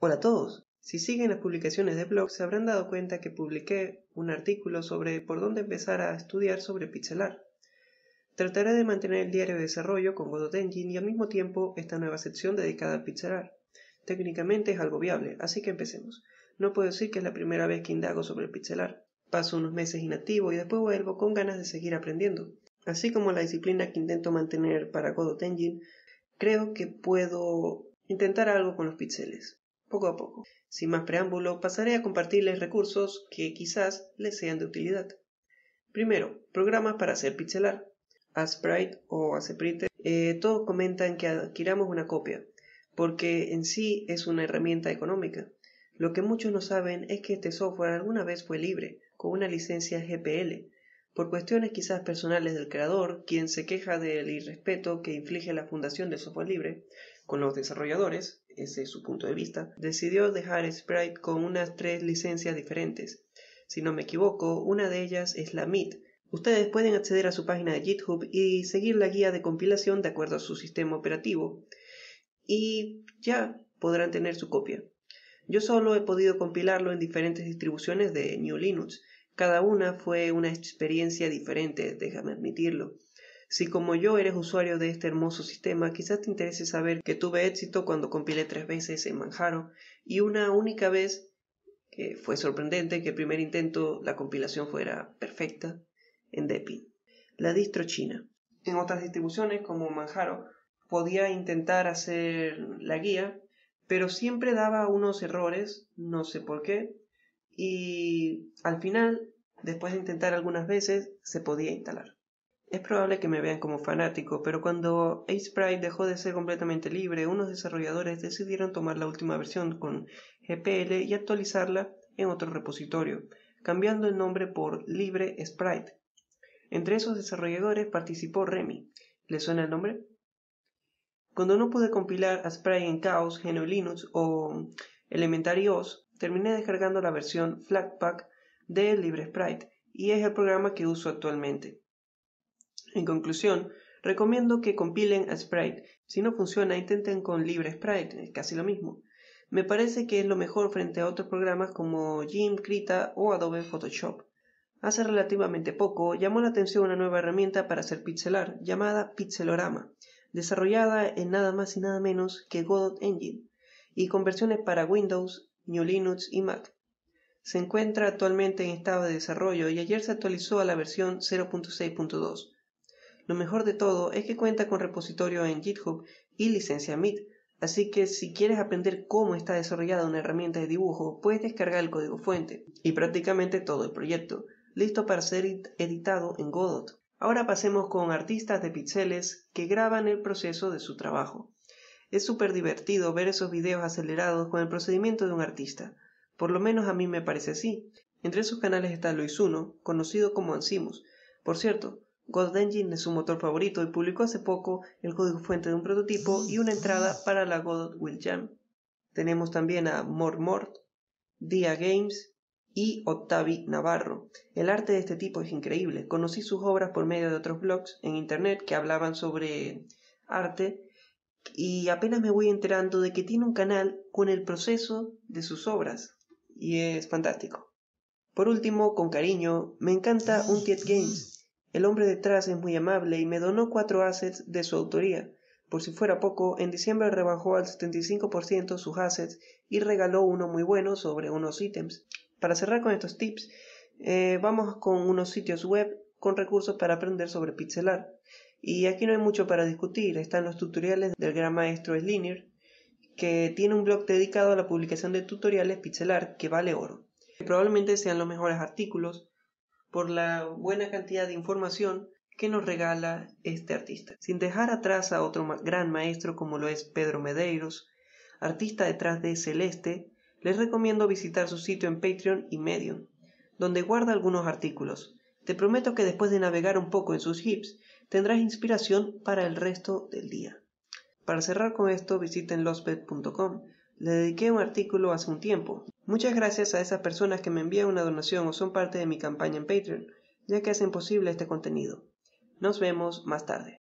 Hola a todos. Si siguen las publicaciones de blog se habrán dado cuenta que publiqué un artículo sobre por dónde empezar a estudiar sobre pixelar. Trataré de mantener el diario de desarrollo con Godot Engine y al mismo tiempo esta nueva sección dedicada a pixelar. Técnicamente es algo viable, así que empecemos. No puedo decir que es la primera vez que indago sobre pixelar. Paso unos meses inactivo y después vuelvo con ganas de seguir aprendiendo. Así como la disciplina que intento mantener para Godot Engine, creo que puedo intentar algo con los píxeles poco a poco. Sin más preámbulo, pasaré a compartirles recursos que quizás les sean de utilidad. Primero, programas para hacer pixelar. Asprite o Asprite, eh, todos comentan que adquiramos una copia, porque en sí es una herramienta económica. Lo que muchos no saben es que este software alguna vez fue libre, con una licencia GPL, por cuestiones quizás personales del creador, quien se queja del irrespeto que inflige la fundación del software libre con los desarrolladores, ese es su punto de vista, decidió dejar Sprite con unas tres licencias diferentes. Si no me equivoco, una de ellas es la MIT. Ustedes pueden acceder a su página de GitHub y seguir la guía de compilación de acuerdo a su sistema operativo. Y ya podrán tener su copia. Yo solo he podido compilarlo en diferentes distribuciones de New Linux. Cada una fue una experiencia diferente, déjame admitirlo. Si como yo eres usuario de este hermoso sistema, quizás te interese saber que tuve éxito cuando compilé tres veces en Manjaro y una única vez que fue sorprendente que el primer intento la compilación fuera perfecta en Deepin, la distro china. En otras distribuciones como Manjaro podía intentar hacer la guía, pero siempre daba unos errores, no sé por qué, y al final, después de intentar algunas veces, se podía instalar. Es probable que me vean como fanático, pero cuando Sprite dejó de ser completamente libre, unos desarrolladores decidieron tomar la última versión con GPL y actualizarla en otro repositorio, cambiando el nombre por Libre Sprite. Entre esos desarrolladores participó Remy. ¿Le suena el nombre? Cuando no pude compilar a Sprite en Chaos, GNU Linux o Elementary OS, terminé descargando la versión Flatpak de Libre Sprite y es el programa que uso actualmente. En conclusión, recomiendo que compilen a Sprite. Si no funciona, intenten con Libre Sprite, es casi lo mismo. Me parece que es lo mejor frente a otros programas como Jim, Krita o Adobe Photoshop. Hace relativamente poco llamó la atención una nueva herramienta para hacer pixelar, llamada Pixelorama, desarrollada en nada más y nada menos que Godot Engine, y con versiones para Windows, New Linux y Mac. Se encuentra actualmente en estado de desarrollo y ayer se actualizó a la versión 0.6.2. Lo mejor de todo es que cuenta con repositorio en GitHub y licencia MIT, así que si quieres aprender cómo está desarrollada una herramienta de dibujo, puedes descargar el código fuente y prácticamente todo el proyecto, listo para ser editado en Godot. Ahora pasemos con artistas de pixeles que graban el proceso de su trabajo. Es súper divertido ver esos videos acelerados con el procedimiento de un artista. Por lo menos a mí me parece así. Entre esos canales está Luisuno, conocido como Ancimus. Por cierto, Godot Engine es su motor favorito y publicó hace poco el código fuente de un prototipo y una entrada para la Godot Will Jam. Tenemos también a Mort Dia Games y Octavi Navarro. El arte de este tipo es increíble. Conocí sus obras por medio de otros blogs en internet que hablaban sobre arte y apenas me voy enterando de que tiene un canal con el proceso de sus obras y es fantástico. Por último, con cariño, me encanta Untied Games el hombre detrás es muy amable y me donó cuatro assets de su autoría. Por si fuera poco, en diciembre rebajó al 75% sus assets y regaló uno muy bueno sobre unos ítems. Para cerrar con estos tips, eh, vamos con unos sitios web con recursos para aprender sobre pixelar. Y aquí no hay mucho para discutir, están los tutoriales del gran maestro Slinier, que tiene un blog dedicado a la publicación de tutoriales pixelar que vale oro. Probablemente sean los mejores artículos por la buena cantidad de información que nos regala este artista. Sin dejar atrás a otro gran maestro como lo es Pedro Medeiros, artista detrás de Celeste, les recomiendo visitar su sitio en Patreon y Medium, donde guarda algunos artículos. Te prometo que después de navegar un poco en sus hips, tendrás inspiración para el resto del día. Para cerrar con esto, visiten lospet.com. Le dediqué un artículo hace un tiempo, Muchas gracias a esas personas que me envían una donación o son parte de mi campaña en Patreon, ya que hacen posible este contenido. Nos vemos más tarde.